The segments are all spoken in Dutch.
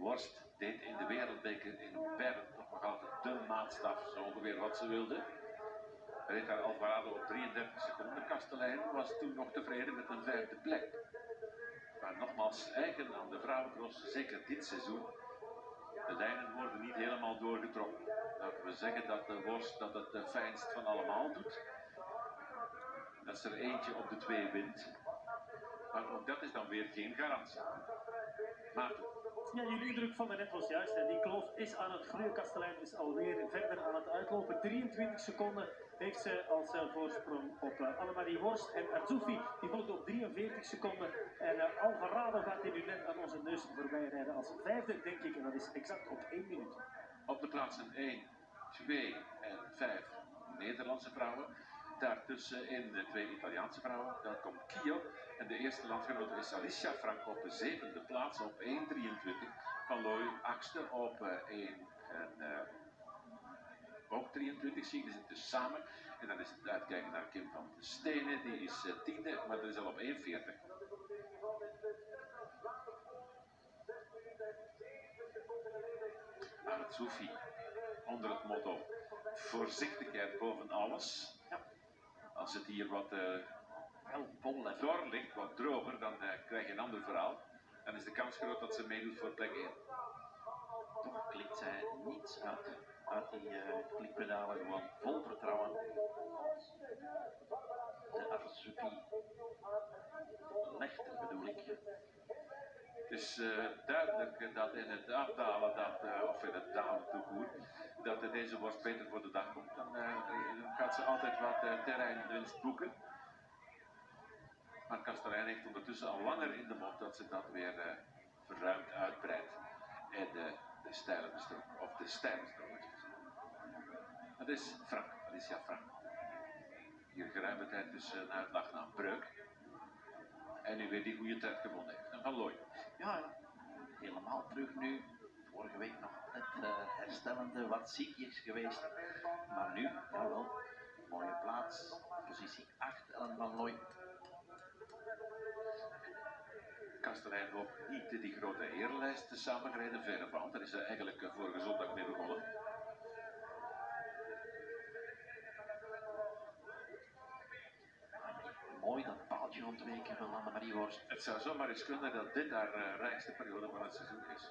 Worst deed in de wereldbeker in Bern nog altijd de maatstaf, zo ongeveer wat ze wilde. Daar Alvarado op 33 seconden. Kastelein was toen nog tevreden met een vijfde plek. Maar nogmaals, eigen aan de vrouwencross, zeker dit seizoen, de lijnen worden niet helemaal doorgetrokken. Laten we zeggen dat de worst dat het de fijnst van allemaal doet. Dat ze er eentje op de twee wint. Maar ook dat is dan weer geen garantie. Maarten. Ja, jullie indruk van net was juist. Hè. Die kloof is aan het groeien. Kastelein is alweer verder aan het uitlopen. 23 seconden heeft ze als uh, voorsprong op uh, Annemarie Worst. En Arzoufi die volgt op 43 seconden. En uh, Alvarado gaat hier nu net aan onze neus voorbij rijden als vijfde, denk ik. En dat is exact op 1 minuut. Op de plaatsen 1, 2 en 5 Nederlandse vrouwen. Daartussen in de twee Italiaanse vrouwen. Dan komt Kio. En de eerste landgenote is Alicia Franco op de zevende plaats op 1.23. Van Looy achtste op 1 en uh, ook 23 zie je. dus samen. En dan is het uitkijken naar Kim van de Stenen. Die is uh, tiende, maar dat is al op 1.40. Arzoufi onder het motto voorzichtigheid boven alles. Als het hier wat uh, dor ligt, wat droger, dan uh, krijg je een ander verhaal. Dan is de kans groot dat ze meedoet voor plek 1. Toch klikt zij niets uit, uit die uh, klikpedalen, gewoon vol vertrouwen. De Arzoufi Lechter bedoel ik. Het is uh, duidelijk dat in het afdalen, dat, uh, of in het dalen toe goed, dat uh, deze worst beter voor de dag komt. Dan gaat ze altijd wat terreinwinst boeken. Maar Kastelijn heeft ondertussen al langer in de mond dat ze dat weer verruimd uitbreidt. En de, de bestroom, of de steile stroommetjes. Dat is Frank, Alicia Frank. Hier geruime tijd dus een uitlag naar Breuk. En nu weer die goede tijd gevonden heeft. En Van Looy. Ja, helemaal terug nu. Vorige week nog het uh, herstellende, wat ziekjes geweest. Maar nu, jawel, mooie plaats. Positie 8, Ellen van Looy. Kastelein ook niet die grote herenlijst samengereden, verre van. Daar is ze eigenlijk vorige zondag mee begonnen. Mooi dat ontweken van Annemarie. Het zou zomaar eens kunnen dat dit haar uh, rijkste periode van het seizoen is.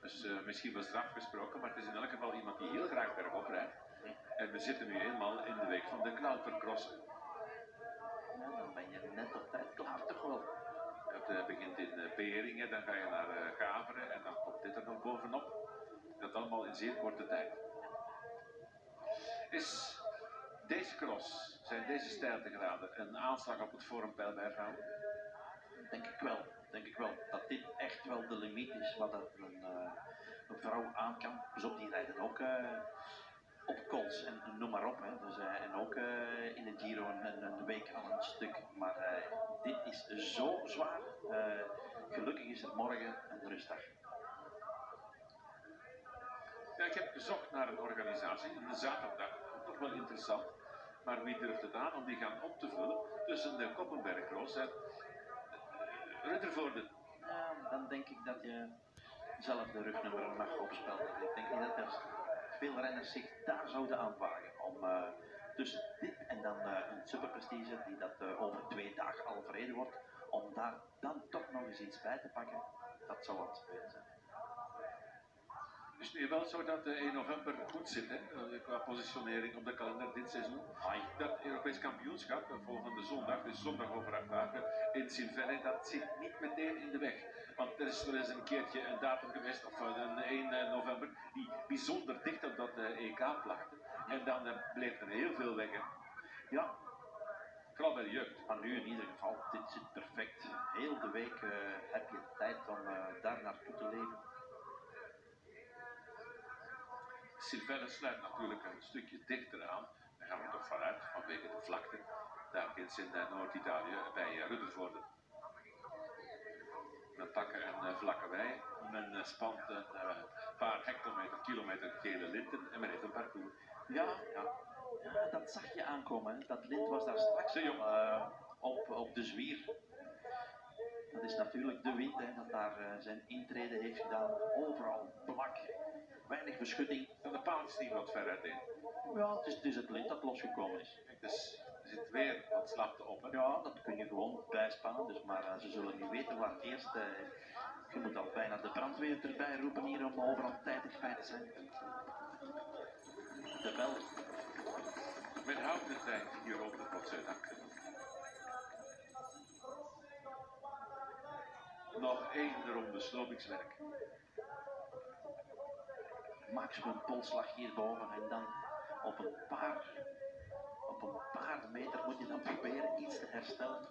Dus uh, misschien was het afgesproken, maar het is in elk geval iemand die heel graag bergop rijdt. En we zitten nu eenmaal in de week van de Klautercrossen. Ja, dan ben je net op tijd klaar toch wel. Het uh, begint in Beringen, dan ga je naar Gaveren en dan komt dit er nog bovenop. Dat allemaal in zeer korte tijd. Is deze cross, zijn deze stijltegraden een aanslag op het vormpeil bij vrouwen? Denk ik wel. Denk ik wel. Dat dit echt wel de limiet is wat een, een vrouw aan kan. Dus op die rijden ook op kols en, noem maar op. Hè. Dus, uh, en ook in de Giro een, week al een stuk. Maar dit is zo zwaar. gelukkig is het morgen een rustdag. Ik heb gezocht naar een organisatie, een zaterdag, toch wel interessant. Maar wie durft het aan om die gaan op te vullen tussen de Koppenbergcross en Rutherforde? Ja, dan denk ik dat je zelf de rugnummer mag opspelen. Ik denk niet dat er veel renners zich daar zouden aanwagen om uh, tussen dit en dan uh, een superprestige, die dat over twee dagen al verreden wordt, om daar dan toch nog eens iets bij te pakken, dat zou wat zijn. Het is nu wel zo dat de 1 november goed zit, hè, qua positionering op de kalender dit seizoen. Dat Europees kampioenschap volgende zondag, dus zondag over acht dagen in Silverne, dat zit niet meteen in de weg. Want er is wel eens een keertje een datum geweest, of een 1 november, die bijzonder dicht op dat EK plakte. En dan bleef er heel veel weg. Hè. Ja, vooral bij de jeugd. Maar nu in ieder geval, dit zit perfect. Heel de week uh, heb je tijd om uh, daar naartoe te leven. Sylvelle sluit natuurlijk een stukje dichter aan. Daar gaan we toch vanuit, vanwege de vlakte. Daar ginds in uh, Noord-Italië, bij uh, Rutherforde. Met takken en uh, vlakke wei. Men spant een paar hectometer, kilometer gele linten en men heeft een parcours. Ja, ja. ja dat zag je aankomen. Dat lint was daar straks al, op, op de zwier. Dat is natuurlijk de wind hè, dat daar eh, zijn intrede heeft gedaan. Overal plak, weinig beschutting. Van de paal is niet wat veruit in. Ja, het is, het is het lint dat losgekomen is. Kijk, dus er zit weer wat slachten op. Hè? Ja, dat kun je gewoon bijspannen. Dus, maar eh, ze zullen niet weten waar het eerst. eh, je moet al bijna de brandweer erbij roepen hier om overal tijdig bij te zijn. De bel. Men houdt de tijd hier op de Godzijdank. Nog één ronde slopingswerk. maximum polsslag hierboven en dan op een paar, op een paar meter moet je dan proberen iets te herstellen.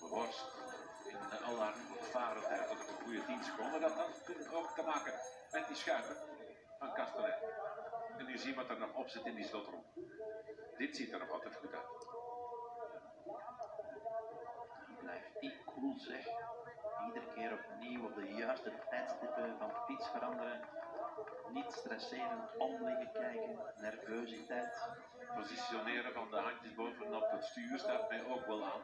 Worst in al haar varenheid tot een goede 10 seconden. Dat had ook te maken met die schuiven van Castellet. En nu zien we wat er nog op zit in die slotrom. Dit ziet er nog altijd goed uit. Blijft die cool zeg. Iedere keer opnieuw op de juiste tijdstippen van fiets veranderen. Niet stresseren, om liggen kijken, nervositeit. Positioneren van de handjes bovenop het stuur staat mij ook wel aan.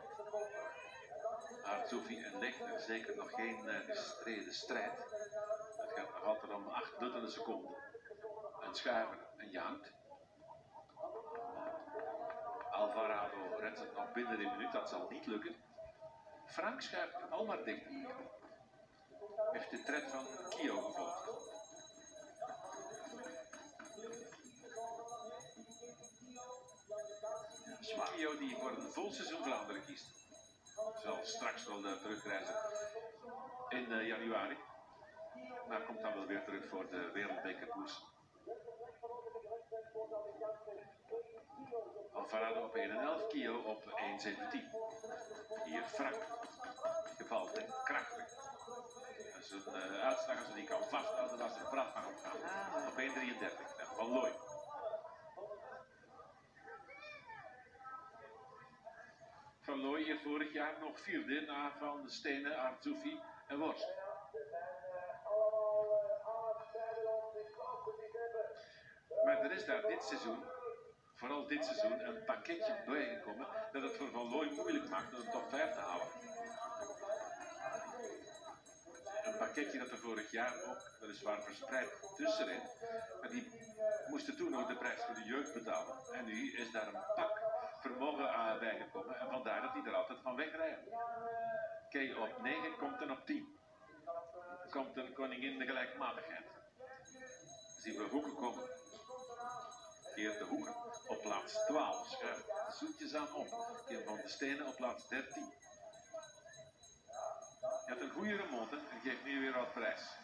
Arzoufi en Leg er zeker nog geen uh, gestreden strijd. Het gaat nog altijd om acht duttende seconden. En schuiven en jankt. Alvarado redt het nog binnen een minuut, dat zal niet lukken. Frank schuift al maar dicht. Heeft de tred van Kio gevolgd. Kio die voor een vol seizoen Vlaanderen kiest. Zal straks wel uh, terugreizen in uh, januari. Maar komt dan wel weer terug voor de wereldbekerkoers. Alvarado op 1,11, Kio op 1,17. Hier Frank. Gevalt en krachtig. Dat is een uh, uitslag als hij die kan vasthouden, was er brand mag opgaan. Op 1,33. Van Looy. Van Looy hier vorig jaar nog vierde na Van de Stenen, Arzoufi en Worst. Maar er is daar dit seizoen, vooral dit seizoen, een pakketje bijgekomen dat het voor Van Looy moeilijk maakt om de top 5 te halen. Een pakketje dat er vorig jaar ook weliswaar verspreid tussenin, maar die moesten toen ook de prijs voor de jeugd betalen. En nu is daar een pak vermogen aan bijgekomen en vandaar dat die er altijd van wegrijden. Kijk, op 9 komt er op 10. Komt een koningin de gelijkmatigheid. Zien we hoeken komen. Geert de Hoeken op plaats 12 schuift zoetjes aan op. Kim van de Stenen op plaats 13. Je had een goede remonte en geeft nu weer wat prijs.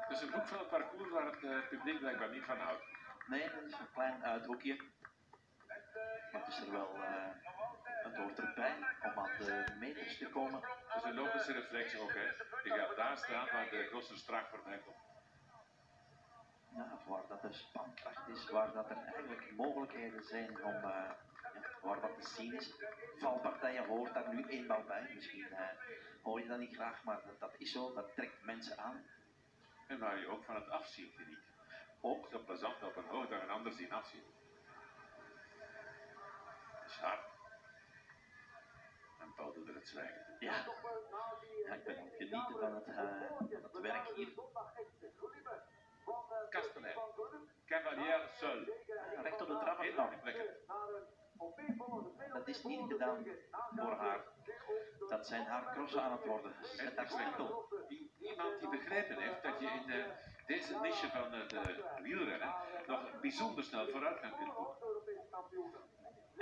Het is een hoek van het parcours waar het uh, publiek blijkbaar niet van houdt. Nee, dat is een klein uithoekje. Maar het is er wel, uh, het hoort erbij om aan de meters te komen. Is een logische reflex ook, hè. Je gaat daar staan waar de grosse strak voorbij komt. Ja, waar dat de spankracht is, waar dat er eigenlijk mogelijkheden zijn om, uh, ja, waar dat te zien is. Valpartijen hoort daar nu eenmaal bij. Misschien uh, hoor je dat niet graag, maar dat, dat is zo, dat trekt mensen aan. En waar je ook van het afzien geniet. Ook zo plezant op een hoogdag een ander zien afzien. Het is hard. En Paul doet er het zwijgen. Ja. Ik ben aan het genieten van het, uh, van het werk hier. Castanet. Cavalier seul. Recht op de trap lekker. Dat is niet gedaan voor haar. Dat zijn haar crossen aan het worden. Ze zet haar stempel. Iemand die begrepen heeft dat je in de, deze niche van uh, de wielrennen nog bijzonder snel vooruitgang kunt boeken.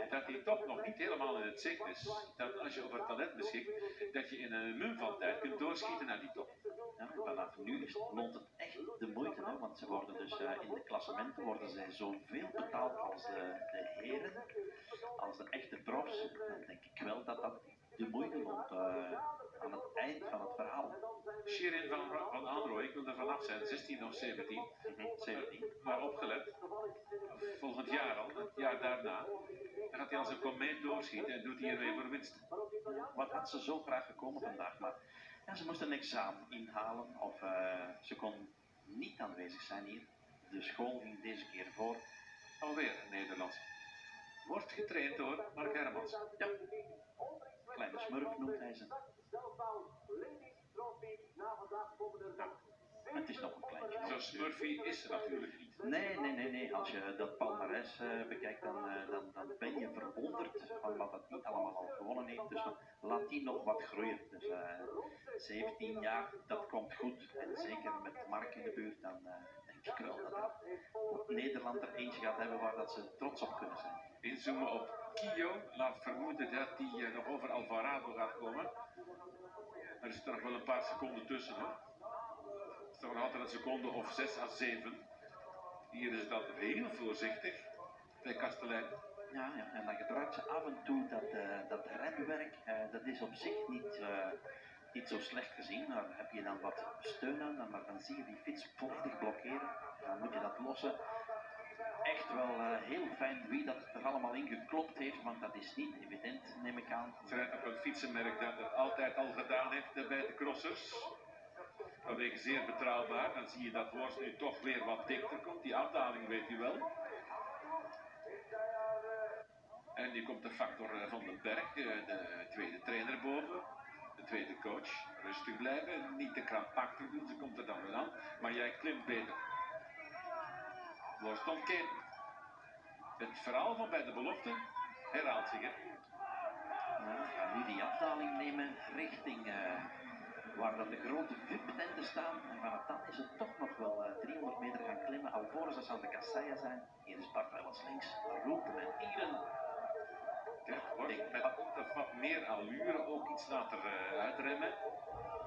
Dat die toch nog niet helemaal in het zicht is, dat als je over talent beschikt, dat je in een mum van tijd kunt doorschieten naar die top. Ja, vanaf nu is, het echt de moeite, hè, want ze worden dus uh, in de klassementen worden zij zoveel betaald als de, de heren, als de echte profs. Dan denk ik wel dat dat de moeite loont aan het eind van het verhaal. Shirin van, van Android, ik wil er vanaf zijn, 16 of 17, 17. maar opgelet. Volgend jaar al, het jaar daarna, dan gaat hij als een komeet doorschieten en doet hij ermee voor winst. Wat had ze zo graag gekomen vandaag, maar ja, ze moest een examen inhalen of uh, ze kon niet aanwezig zijn hier. De school ging deze keer voor. Alweer Nederlands. wordt getraind door Mark Hermans. Ja. Smurf noemt hij ze. Het is nog een kleintje. Zo'n Smurfy is er natuurlijk niet. Nee, nee, nee, nee. Als je dat palmares eh, bekijkt, dan, eh, dan, dan ben je verwonderd van wat dat niet allemaal al gewonnen heeft. Dus laat die nog wat groeien. Dus eh, 17 jaar, dat komt goed. En zeker met Mark in de buurt, dan er Nederland er eentje gaat hebben waar dat ze trots op kunnen zijn. Inzoomen op Kio laat vermoeden dat hij eh, nog over Alvarado gaat komen. Er is er nog wel een paar seconden tussen hoor. Het is toch nog altijd een seconde of 6 à 7. Hier is dat heel voorzichtig bij Kastelein. Ja, ja, en dan gebruikt ze af en toe dat, eh dat remwerk. eh, dat is op zich niet, niet zo slecht gezien. Daar heb je dan wat steun aan, maar dan zie je die fiets volledig blokkeren. Dan moet je dat lossen. Echt wel eh, heel fijn wie dat er allemaal in geklopt heeft, want dat is niet evident, neem ik aan. Het rijdt ook een fietsenmerk dat het altijd al gedaan heeft bij de crossers. Vanwege zeer betrouwbaar. Dan zie je dat Worst nu toch weer wat dichter komt. Die afdaling weet u wel. En die komt de factor eh, van den Berg, eh, de tweede trainer boven. De tweede coach. Rustig blijven, niet te krampachtig doen, ze komt er dan wel aan. Maar jij klimt beter. Worst ontkent. Het verhaal van bij de belofte herhaalt zich. Hè? We gaan nu die afdaling nemen richting eh, waar dan de grote VIP-tenten staan. En vanaf dan is het toch nog wel eh, 300 meter gaan klimmen, alvorens ze aan de kasseien zijn. Hier is Bart Wijlens links, roepen en tieren. Wordt met of wat meer allure ook iets later eh, uitremmen.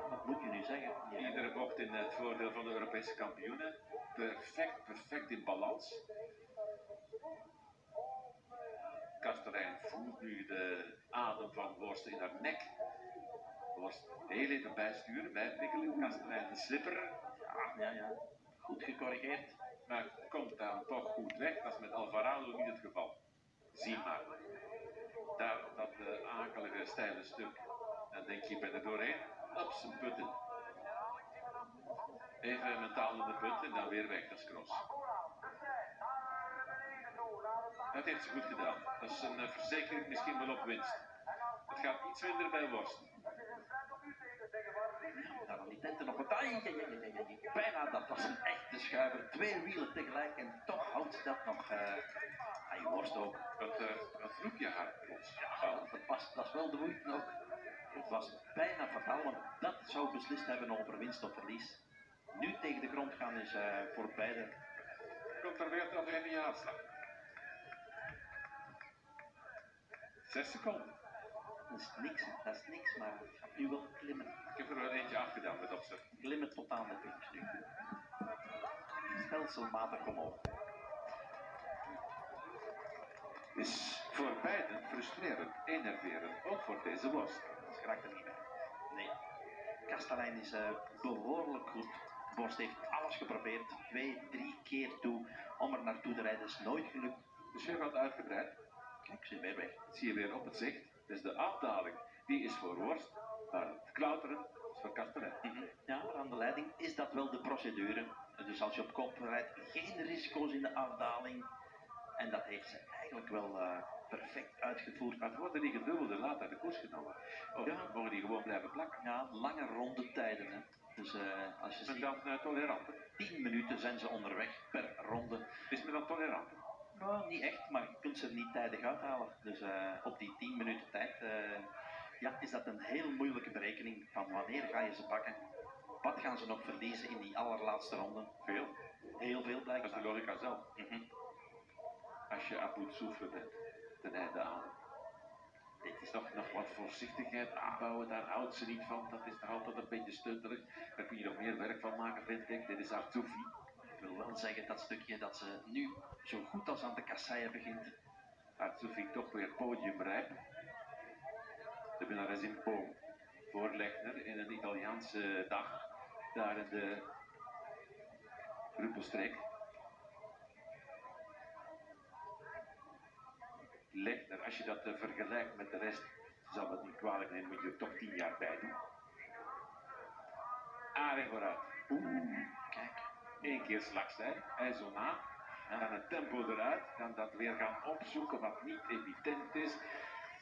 Wat moet je nu zeggen? Ja, Iedere bocht in het voordeel van de Europese kampioenen. Perfect, perfect in balans. Kastelein voelt nu de adem van Worst in haar nek. Worst heel even bijsturen, bijprikkelen. Kastelein de slipper. ja, ja, ja. Goed gecorrigeerd. Maar komt dan toch goed weg. Dat is met Alvarado niet het geval. Zie maar. Daar op dat eh, akelige steile stuk. Dan denk je, ben er doorheen. Op zijn putten. Even mentaal in de put en dan weer weg, dat cross. Dat heeft ze goed gedaan. Dat is een eh, verzekering misschien wel op winst. Het gaat iets minder bij Worst. Daar aan die tenten ai, ai. Bijna, dat was een echte schuiver. Twee wielen tegelijk en toch houdt dat nog. Eh hij worst ook. Eh wat roep je haar plots? Ja, dat, was, dat is wel de moeite ook. Het was bijna fataal, want dat zou beslist hebben over winst of verlies. Nu tegen de grond gaan is eh, voor beide. Komt er weer nog een jaarslag. Zes seconden. Dat is niks, dat is niks, maar nu wel klimmen. Ik heb er wel eentje afgedaan met opzet. Klimmen tot aan de finish nu. Stelselmatig omhoog. Is voor beiden frustrerend, enerverend, ook voor deze worst. Dat raakt er niet bij. Nee. Kastelein is eh, behoorlijk goed. Borst heeft alles geprobeerd, twee, drie keer toe, om er naartoe te rijden. Dat is nooit gelukt. De chef had uitgebreid. Kijk, ze weer weg. Dat zie je weer op het zicht. Dus de afdaling, die is voor worst. Maar het klauteren is voor kastelein. Mhm. Ja, maar aan de leiding is dat wel de procedure. Dus als je op kop rijdt, geen risico's in de afdaling. En dat heeft ze eigenlijk wel eh, perfect uitgevoerd. Maar worden die gedubbelde laat uit de koers genomen? Of Ja. mogen die gewoon blijven plakken? Ja, lange rondetijden. Hè. Dus eh, als je ziet, dan uh, toleranter? 10 minuten zijn ze onderweg per ronde. Is men dan toleranter? Nou, niet echt, maar je kunt ze er niet tijdig uithalen. Dus eh, op die 10 minuten tijd ja, is dat een heel moeilijke berekening van wanneer ga je ze pakken. Wat gaan ze nog verliezen in die allerlaatste ronde? Veel. Heel veel Dat is blijkbaar. de logica zelf. Mhm. Als je aan moet bent, ten einde aan. Dit is toch nog wat voorzichtigheid aanbouwen, daar houdt ze niet van. Dat is toch altijd een beetje stuntelig. Daar kun je nog meer werk van maken, vind ik. Dit is Artufi. Ik wil wel zeggen dat stukje dat ze nu zo goed als aan de kasseien begint. Artufi toch weer podiumrijp. De winnares in Boom. Voor Lechner in een Italiaanse dag. Daar in de Ruppelstreek. Lechner, als je dat eh, vergelijkt met de rest, zal dat niet kwalijk nemen, moet je er toch tien jaar bij doen. Aardig vooruit. Oeh, kijk. Eén keer slagstijl, hij zo na. En dan het tempo eruit. Dan dat weer gaan opzoeken wat niet evident is.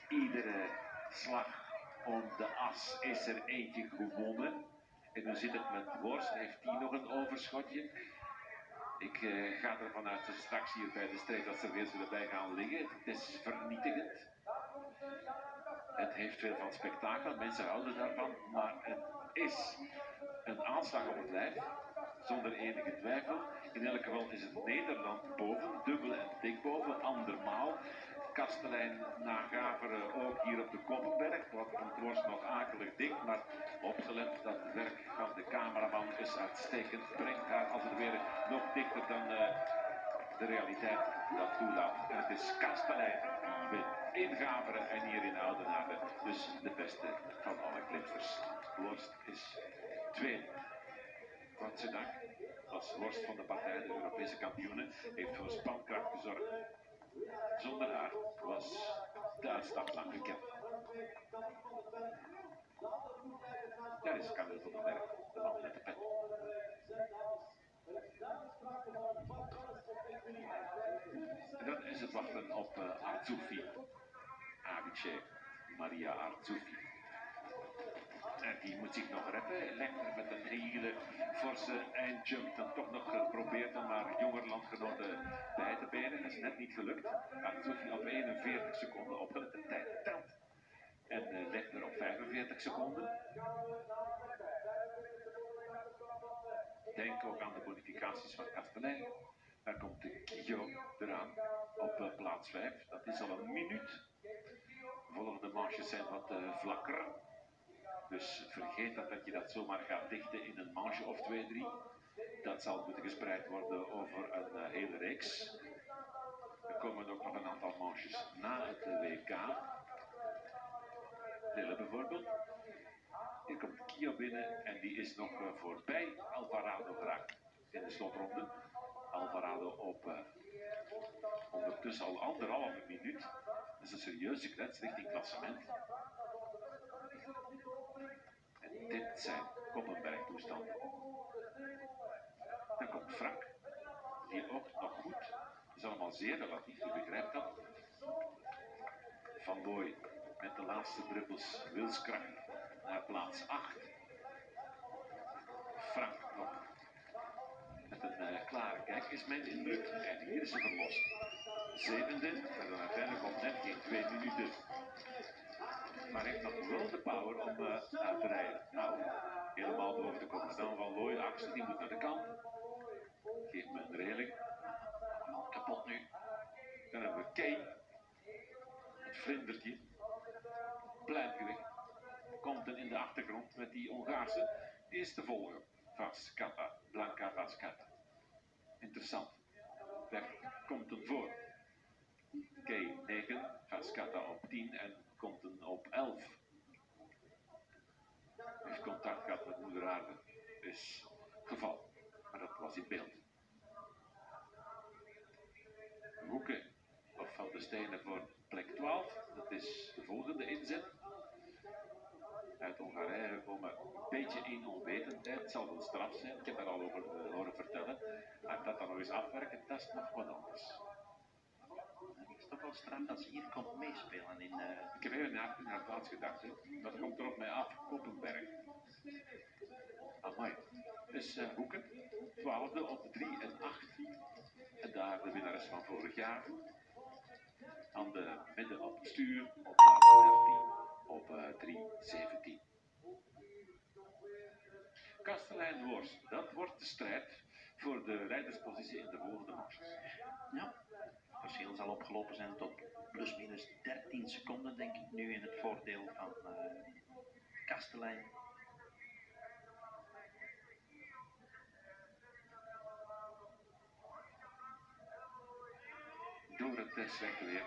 Iedere slag om de as is er eentje gewonnen. En hoe zit het met Worst? Heeft hij nog een overschotje? Ik eh, ga ervan uit dat straks hier bij de streep dat ze weer zullen bij gaan liggen. Het is vernietigend. Het heeft veel van spektakel, mensen houden daarvan, maar het is een aanslag op het lijf, zonder enige twijfel. In elk geval is het Nederland boven, dubbel en dik boven, andermaal. Kastelein na Gaveren ook hier op de Koppenberg, wat het worst nog akelig dik, maar opgelet dat werk van de cameraman is uitstekend, brengt haar als het weer nog dichter dan eh, de realiteit dat toelaat. En het is Kastelein in Gaveren en hier in Oudenaarde, dus de beste van alle klimsters. Worst is tweede. Godzijdank als worst van de partij, de Europese kampioenen, heeft voor spankracht gezorgd. Zonder haar was de uitstap lang gekend. Daar is Camille van den Berg, de man met de pet. En dan is het wachten op uh, Arzufi. Avice Maria Arzufi. En die moet zich nog reppen. Lekker met een hele forse eindjump. Dan toch nog geprobeerd om haar jonger landgenoten niet gelukt. Arzufi op 41 seconden opgelet. De tijd telt. En uh, legt er op 45 seconden. Denk ook aan de bonificaties van Kastelein. Daar komt de Kio eraan op uh, plaats 5. Dat is al een minuut. Volgende manches zijn wat uh, vlakker. Dus vergeet dat, dat je dat zomaar gaat dichten in een manche of twee, drie. Dat zal moeten gespreid worden over een hele reeks. Er komen ook nog een aantal manches na het WK. Lille bijvoorbeeld. Hier komt Kio binnen en die is nog uh, voorbij Alvarado geraakt in de slotronde. Alvarado op uh, ondertussen al anderhalve minuut. Dat is een serieuze klets richting klassement. En dit zijn Koppenberg-toestanden. Dan komt Frank, die ook nog goed. Is allemaal zeer relatief, je begrijpt dat. Van Boy met de laatste druppels wilskracht naar plaats 8. Frank nog met een uh, klare kijk is mijn indruk. En hier is ze verlost. Zevende, en dan uiteindelijk op net geen twee minuten. Maar heeft nog wel de power om uh, uit te rijden. Nou, helemaal boven te komen. Van Looy, Axel, die moet naar de kant. Geef me een reling. Nu. Dan hebben we Kay. Het vlindertje. Blijfgewicht. Komt er in de achtergrond met die Hongaarse. Die is te volgen. Vascata. Blanca Vascata. Interessant. Daar komt een voor. K 9, Vascata op 10 en komt een op 11. Heeft contact gehad met moeder aarde. Is gevallen. Maar dat was in beeld. Stenen voor plek 12. Dat is de volgende inzet. Uit Hongarije gekomen. Een beetje in onwetendheid. Het zal een straf zijn. Ik heb daar al over uh, horen vertellen. Maar dat dan nog eens afwerken, dat is nog wat anders. Het is toch wel straf dat ze hier komt meespelen in... Uh... Ik heb even naar, plaats gedacht. Dat komt er op mij af. Koppenberg. Amai. Dus uh, Hoeken. Twaalfde op 3 en 8. En daar de winnares van vorig jaar. Aan de midden op het stuur. Op plaats 13. Op uh, 3, 17. Kastelein Worst. Dat wordt de strijd voor de leiderspositie in de volgende marges. Ja, het verschil zal opgelopen zijn tot plus minus 13 seconden, denk ik, nu in het voordeel van uh, Kastelein. Door het slechte weer,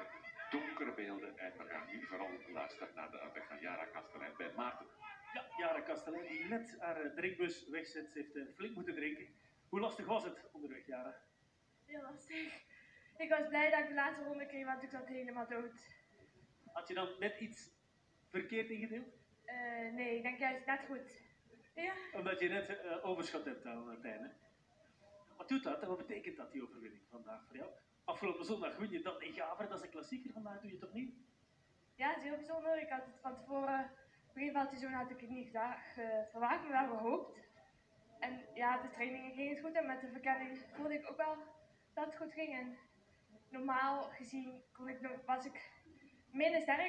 donkere beelden en we gaan nu vooral luisteren naar de uitleg van Jara Kastelein bij Maarten. Ja, Jara Kastelein die net haar drinkbus wegzet, ze heeft uh, flink moeten drinken. Hoe lastig was het onderweg, Jara? Heel lastig. Ik was blij dat ik de laatste ronde kreeg, want ik zat helemaal dood. Had je dan net iets verkeerd ingedeeld? Uh, nee, ik denk juist net goed. Ja? Omdat je net uh, overschot hebt aan het einde. Wat doet dat en wat betekent dat, die overwinning vandaag voor jou? Afgelopen zondag win je dan in Gaver, dat is een klassieker. Vandaag doe je het opnieuw. Ja, het is heel bijzonder. Ik had het van tevoren, begin van het seizoen had ik het niet eh, verwacht, maar wel gehoopt. En ja, de trainingen gingen goed en met de verkenning voelde ik ook wel dat het goed ging. En normaal gezien kon ik was ik minder sterk.